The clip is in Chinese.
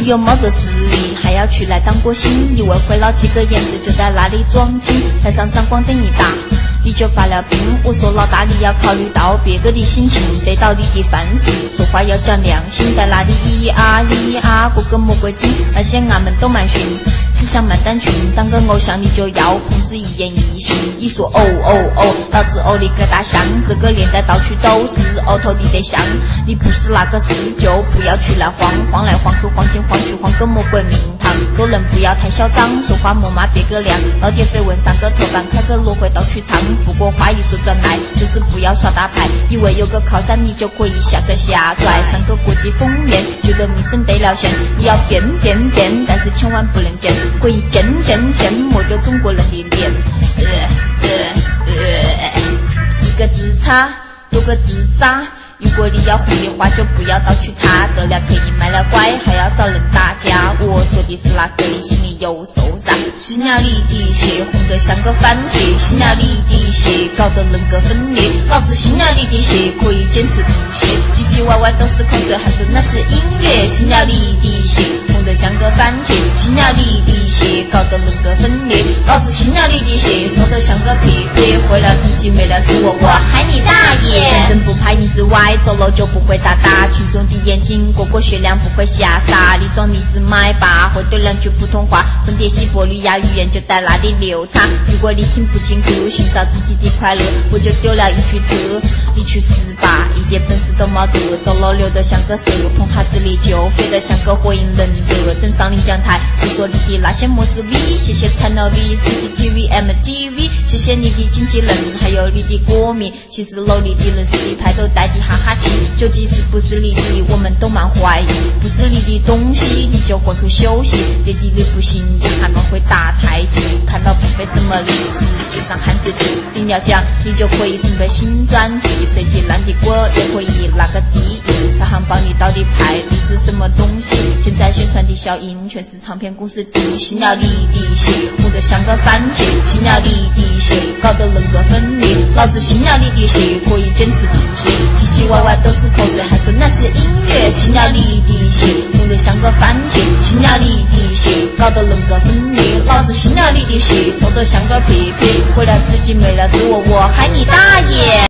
你又没得实力，还要出来当歌星，以为会捞几个颜值就在那里装精，台上闪光灯一打。你就发了病，我说老大你要考虑到别个的心情，得到你的饭食，说话要讲良心，在那里咿啊咿啊，个个魔鬼精，那些俺们都蛮逊，吃相蛮单纯，当个偶像你就要控制一言一行，你说哦哦哦，老子哦你个大象，这个年代到处都是哦头你得像，你不是那个事就不要出来晃，晃来晃去晃进晃去晃个魔鬼名堂，做人不要太嚣张，说话莫骂别个娘，闹点绯闻上个头版，开个罗会到处唱。不过话一说转来，就是不要耍大牌，以为有个靠山你就可以下拽下拽，上个国际封面，觉得名声得了钱。你要变变变，但是千万不能贱，可以贱贱贱，莫丢中国人的脸。呃呃呃，一个字差，多个字渣。如果你要红的话，就不要到处插，得了便宜卖了乖，还要找人打架。我说的是那个你心里有数噻。心了你的血，红得像个番茄；心了你的血，搞得人格分裂。老子心了你的血，可以坚持不懈。唧唧歪歪都是口水，还说那是音乐。心了你的血，红得；心了你的血，搞得人格分裂。老子心了你的血，瘦得像个屁屁，毁了自己，没了自我，我喊你大爷！正不怕影子歪。走路就不会打打，群众的眼睛个个血量不会瞎傻。你装你是麦霸，会对两句普通话，分别西伯利亚语言就在那里流畅。如果你听不清楚，寻找自己的快乐，我就丢了一句字：你去死吧，一点本事都没得。走了流得像个蛇，碰哈子你就飞得像个火影忍者。登上领奖台，是说你的那些模式 V，谢谢 Channel V、CCTV、MTV，谢谢你的经纪人，还有你的歌迷。其实努力的人是一排都带的哈哈气。究竟是不是你的，我们都蛮怀疑。不是你的东西，你就回去休息。爹地的不行，他们会打太极。看到不背什么历史，记上汉字的。顶了奖，你就可以准备新专辑。设计烂的歌，也可以拿个第一。排行榜你到底排的是什么东西？现在宣传的效应，全是唱片公司的。信了你的血，红得像个番茄。信了你的血，搞得人格分裂。老子信了你的血，可以坚持不懈。唧唧歪。歪都是口水，还说那是音乐。信了你的血，红得像个番茄。信了你的血，搞得人格分裂。老子信了你的血，瘦的像个屁屁，毁了自己，没了自我，我喊你大爷。